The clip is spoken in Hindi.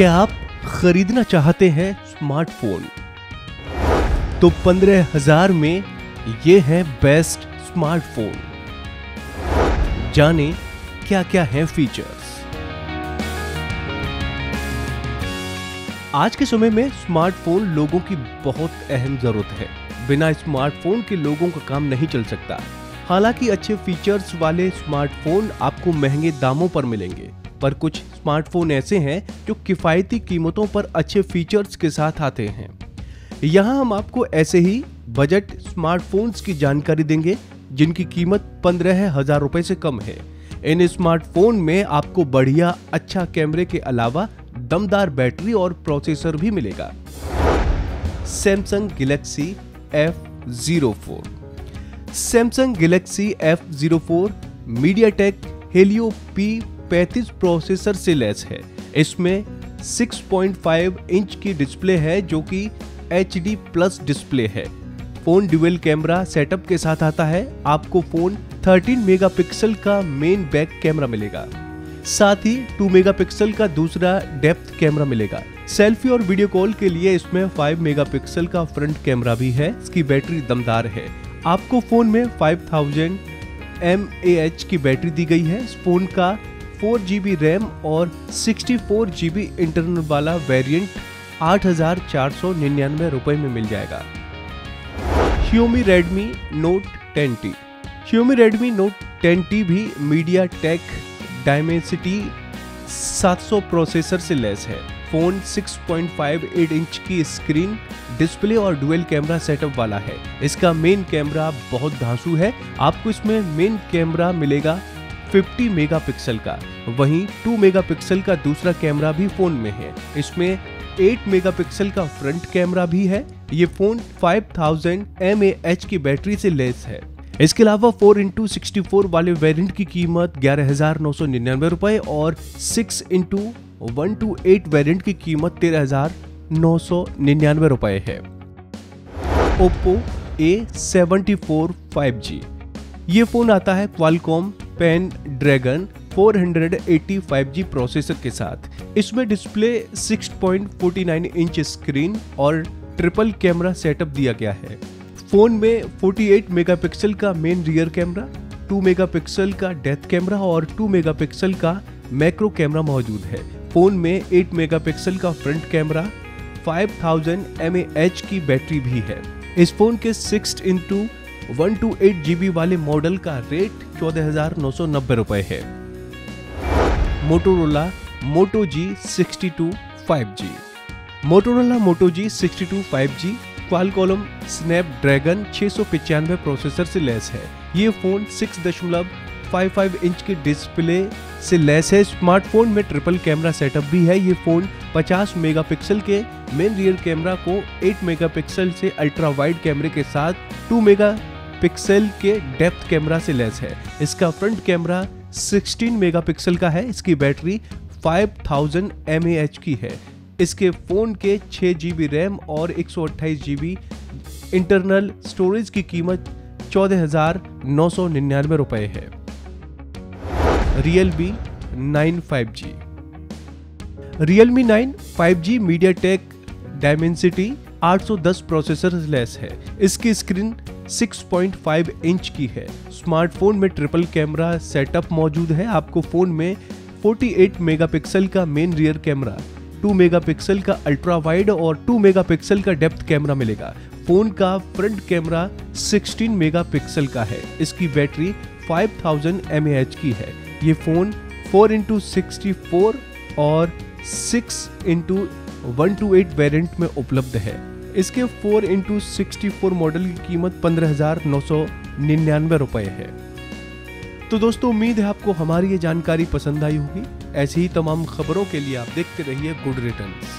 क्या आप खरीदना चाहते हैं स्मार्टफ़ोन? तो पंद्रह हज़ार में ये है बेस्ट स्मार्टफ़ोन। जाने क्या क्या है फीचर्स। आज के समय में स्मार्टफ़ोन लोगों की बहुत अहम ज़रूरत है। बिना स्मार्टफ़ोन के लोगों का काम नहीं चल सकता। हालाँकि अच्छे फीचर्स वाले स्मार्टफ़ोन आपको महँगे दामों पर मिलेंगे। पर कुछ स्मार्टफ़ोन ऐसे हैं जो किफ़ायती कीमतों पर अच्छे फीचर्स के साथ आते हैं। यहाँ हम आपको ऐसे ही बजट स्मार्टफोन्स की जानकारी देंगे, जिनकी कीमत पंद्रह हज़ार रुपए से कम है। इन स्मार्टफ़ोन में आपको बढ़िया अच्छा कैमरे के अलावा दमदार बैटरी और प्रोसेसर भी मिलेगा। Samsung Galaxy F zero four. Samsung Galaxy F zero four MediaTek Helio P 35 processor से लेस है। इसमें 6.5 इंच की डिस्प्ले है जो कि एच प्लस डिस्प्ले है। फ़ोन ड्यूएल कैमरा सेटअप के साथ आता है। आपको फ़ोन 13 मेगापिक्सल का मेन बैक कैमरा मिलेगा। साथ ही 2 मेगापिक्सल का दूसरा डेप्थ कैमरा मिलेगा। सेल्फी और वीडियो कॉल के लिए इसमें 5 मेगापिक्सल का फ्रंट कैमरा भी है। इसकी बैटरी दमदार है। आपको फ़ोन में 5000 थाउज़ेंड की बैटरी दी गई है। इस फ़ोन का फोर जी रैम और सिक्सटी फोर जी इंटरनल वाला वेरिएंट आठ हज़ार चार सौ निन्यानवे रुपए में मिल जाएगा। Xiaomi Redmi Note 10T Xiaomi Redmi Note 10T भी मीडिया टेक डायमेंसिटी 700 प्रोसेसर से लेस है। फ़ोन 6.58 इंच की स्क्रीन डिस्प्ले और डुअल कैमरा सेटअप वाला है। इसका मेन कैमरा बहुत धांसू है। आपको इसमें मेन कैमरा मिलेगा 50 मेगापिक्सल का। वहीं 2 मेगापिक्सल का दूसरा कैमरा भी फ़ोन में है। इसमें 8 मेगापिक्सल का फ्रंट कैमरा भी है। ये फ़ोन 5000 थाउज़ेंड की बैटरी से लेस है। इसके अलावा 4 इंटू सिक्सटी वाले वेरिएंट की कीमत ग्यारह हज़ार नौ सौ निन्यानवे रुपए और 6 into one two eight variant की कीमत तेरह हज़ार नौ सौ निन्यानवे रुपए है। Oppo A seventy four five G. ये फ़ोन आता है Qualcomm pen dragon 485G processor के साथ, इसमें डिस्प्ले 6.49 इंच स्क्रीन और ट्रिपल कैमरा सेटअप दिया गया है। फ़ोन में 48 मेगापिक्सल का मेन रियर कैमरा 2 मेगापिक्सल का डेथ कैमरा और 2 मेगापिक्सल का मैक्रो कैमरा मौजूद है। फ़ोन में 8 मेगापिक्सल का फ्रंट कैमरा 5000 mAh की बैटरी भी है। इस फ़ोन के six into one two eight GB वाले मॉडल का रेट चौदह हज़ार नौ सौ नब्बे रुपए है। Motorola Moto G sixty two five G. Motorola Moto G sixty two five G Qualcomm Snapdragon छह सौ पिचानवे प्रोसेसर से लेस है। ये फ़ोन सिक्स दशमलव फाइव फाइव इंच की डिस्प्ले से लेस है। स्मार्टफ़ोन में ट्रिपल कैमरा सेटअप भी है। ये फ़ोन 50 मेगापिक्सल के मेन रियर कैमरा को 8 मेगापिक्सल से अल्ट्रा वाइड कैमरे के साथ 2 मेगा पिक्सल के डेप्थ कैमरा से लेस है। इसका फ्रंट कैमरा 16 मेगापिक्सल का है। इसकी बैटरी 5000 mAh की है। इसके फ़ोन के 6 जीबी रैम और एक जीबी इंटरनल स्टोरेज की कीमत चौदह हज़ार नौ सौ निन्यानवे रुपए है। Realme nine five G Realme nine five G MediaTek Dimensity 810 processor less है। इसकी स्क्रीन 6.5 इंच की है। स्मार्टफ़ोन में ट्रिपल कैमरा सेटअप मौजूद है। आपको फ़ोन में 48 मेगापिक्सल का मेन रियर कैमरा 2 मेगापिक्सल का अल्ट्रा वाइड और 2 मेगापिक्सल का डेप्थ कैमरा मिलेगा। फ़ोन का फ्रंट कैमरा 16 मेगापिक्सल का है। इसकी बैटरी 5000 थाउज़ेंड की है। ये फ़ोन 4 इंटू और 6 into one two eight variant में उपलब्ध है। इसके 4 इंटू सिक्सटी मॉडल की कीमत पंद्रह हज़ार नौ सौ निन्यानवे रुपए है। तो दोस्तों, उम्मीद है आपको हमारी ये जानकारी पसंद आई होगी। ऐसी ही तमाम खबरों के लिए आप देखते रहिए गुड रिटर्न्स